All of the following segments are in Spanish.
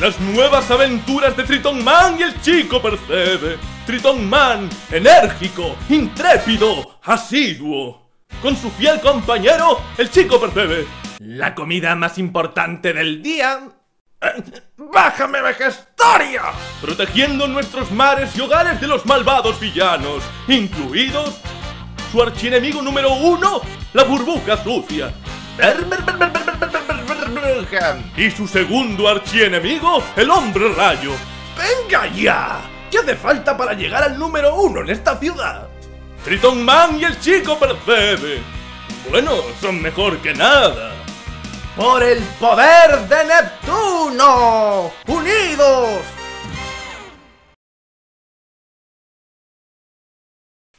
las nuevas aventuras de Triton Man y el chico Percebe. Triton Man, enérgico, intrépido, asiduo. Con su fiel compañero, el chico Percebe. La comida más importante del día. Eh, ¡Bájame, vejestoria! Protegiendo nuestros mares y hogares de los malvados villanos, incluidos su archienemigo número uno, la burbuja sucia. Y su segundo archienemigo, el hombre rayo. ¡Venga ya! ¿Qué hace falta para llegar al número uno en esta ciudad? Triton Man y el chico Percebe. Bueno, son mejor que nada. ¡Por el poder de Neptuno! ¡Unidos!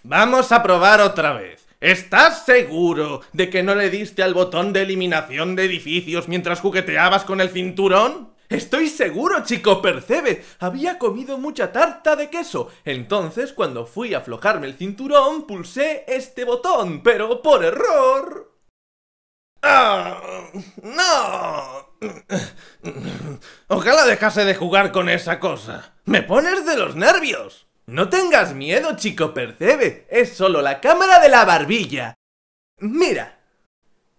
Vamos a probar otra vez. ¿Estás seguro de que no le diste al botón de eliminación de edificios mientras jugueteabas con el cinturón? Estoy seguro, chico, percebe. Había comido mucha tarta de queso. Entonces, cuando fui a aflojarme el cinturón, pulsé este botón, pero por error. ¡Ah! ¡No! Ojalá dejase de jugar con esa cosa. Me pones de los nervios. No tengas miedo, chico, percebe. Es solo la cámara de la barbilla. Mira.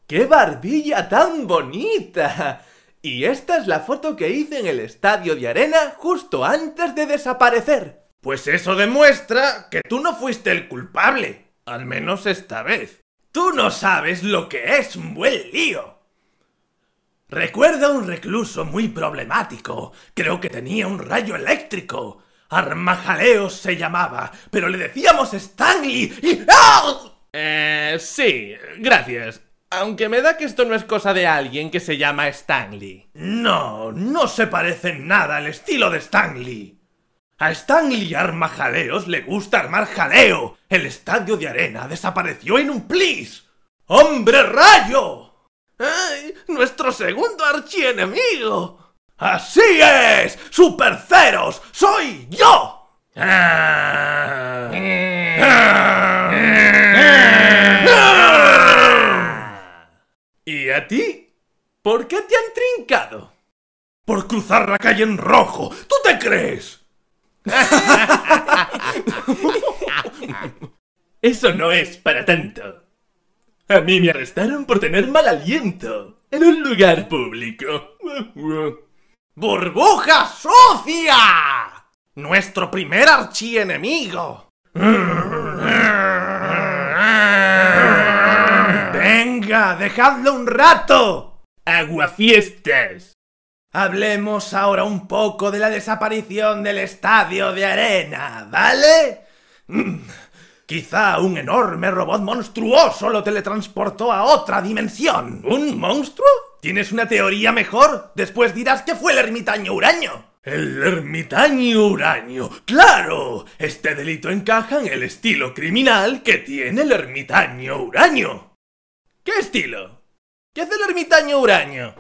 ¡Qué barbilla tan bonita! Y esta es la foto que hice en el estadio de arena justo antes de desaparecer. Pues eso demuestra que tú no fuiste el culpable. Al menos esta vez. Tú no sabes lo que es un buen lío. Recuerda un recluso muy problemático. Creo que tenía un rayo eléctrico. Armajaleos se llamaba, pero le decíamos Stanley y... ¡Ah! Eh, sí, gracias. Aunque me da que esto no es cosa de alguien que se llama Stanley. No, no se parece en nada al estilo de Stanley. A Stanley Armajaleos le gusta armar jaleo. El estadio de arena desapareció en un plis. ¡Hombre rayo! ¡Ay! ¡Nuestro segundo archienemigo! ¡Así es! ¡Superceros! ¡Soy yo! ¿Y a ti? ¿Por qué te han trincado? Por cruzar la calle en rojo. ¿Tú te crees? Eso no es para tanto. A mí me arrestaron por tener mal aliento en un lugar público. ¡Burbuja sucia! ¡Nuestro primer archienemigo! ¡Venga, dejadlo un rato! ¡Aguafiestas! Hablemos ahora un poco de la desaparición del estadio de arena, ¿vale? Mm, Quizá un enorme robot monstruoso lo teletransportó a otra dimensión. ¿Un monstruo? ¿Tienes una teoría mejor? Después dirás que fue el ermitaño huraño. El ermitaño huraño. ¡Claro! Este delito encaja en el estilo criminal que tiene el ermitaño huraño. ¿Qué estilo? ¿Qué hace el ermitaño huraño?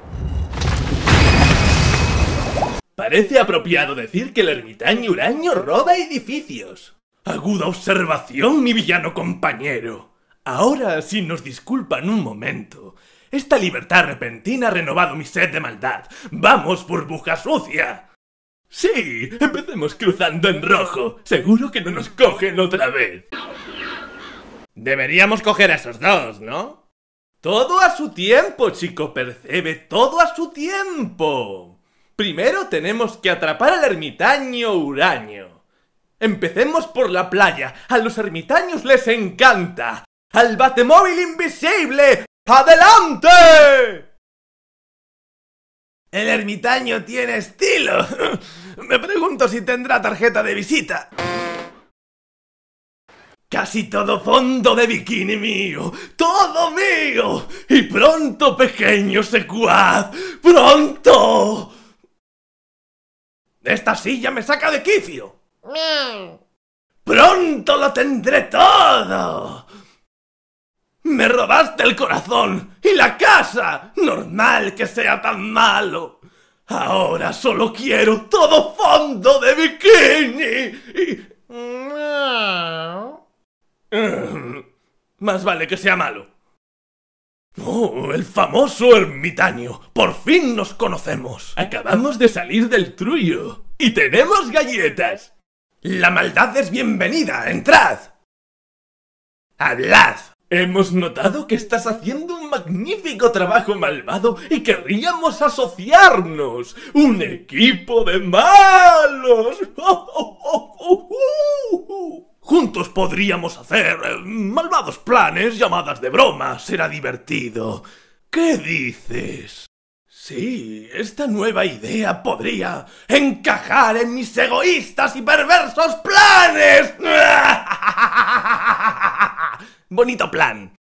Parece apropiado decir que el ermitaño huraño roba edificios. Aguda observación, mi villano compañero. Ahora, si nos disculpan un momento, esta libertad repentina ha renovado mi sed de maldad. ¡Vamos, burbuja sucia! Sí, empecemos cruzando en rojo. Seguro que no nos cogen otra vez. Deberíamos coger a esos dos, ¿no? Todo a su tiempo, chico, percebe, todo a su tiempo. Primero tenemos que atrapar al ermitaño huraño. Empecemos por la playa. A los ermitaños les encanta. ¡Al batemóvil invisible! ¡Adelante! El ermitaño tiene estilo. Me pregunto si tendrá tarjeta de visita. Casi todo fondo de bikini mío, todo mío. Y pronto, pequeño secuaz, pronto. Esta silla me saca de quicio. Pronto lo tendré todo. Me robaste el corazón y la casa. Normal que sea tan malo. Ahora solo quiero todo fondo de bikini. Más vale que sea malo. Oh, el famoso ermitaño. Por fin nos conocemos. Acabamos de salir del trullo. Y tenemos galletas. La maldad es bienvenida. Entrad. Hablad. Hemos notado que estás haciendo un magnífico trabajo malvado y querríamos asociarnos. Un equipo de malos. Juntos podríamos hacer eh, malvados planes, llamadas de broma. Será divertido. ¿Qué dices? Sí, esta nueva idea podría encajar en mis egoístas y perversos planes. Bonito plan.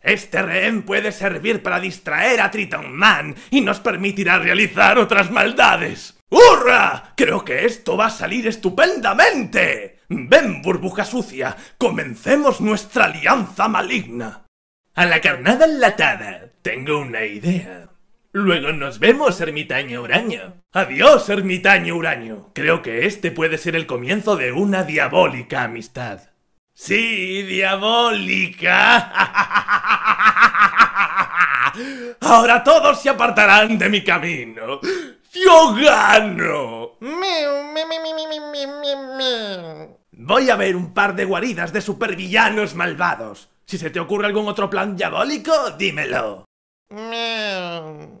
Este rehén puede servir para distraer a Triton Man y nos permitirá realizar otras maldades. ¡Hurra! Creo que esto va a salir estupendamente. Ven, burbuja sucia, comencemos nuestra alianza maligna. A la carnada enlatada. Tengo una idea. Luego nos vemos, ermitaño huraño. Adiós, ermitaño huraño. Creo que este puede ser el comienzo de una diabólica amistad. Sí, diabólica. Ahora todos se apartarán de mi camino. ¡Yo gano! Voy a ver un par de guaridas de supervillanos malvados. Si se te ocurre algún otro plan diabólico, dímelo. Meow.